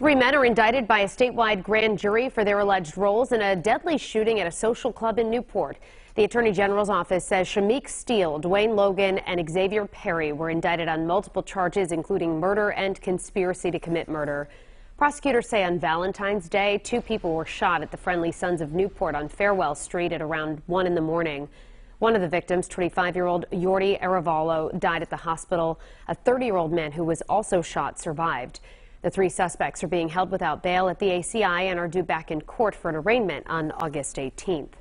Three men are indicted by a statewide grand jury for their alleged roles in a deadly shooting at a social club in Newport. The Attorney General's office says Shamik Steele, Duane Logan, and Xavier Perry were indicted on multiple charges, including murder and conspiracy to commit murder. Prosecutors say on Valentine's Day, two people were shot at the Friendly Sons of Newport on Farewell Street at around 1 in the morning. One of the victims, 25-year-old Yordi Aravallo, died at the hospital. A 30-year-old man who was also shot survived. The three suspects are being held without bail at the ACI and are due back in court for an arraignment on August 18th.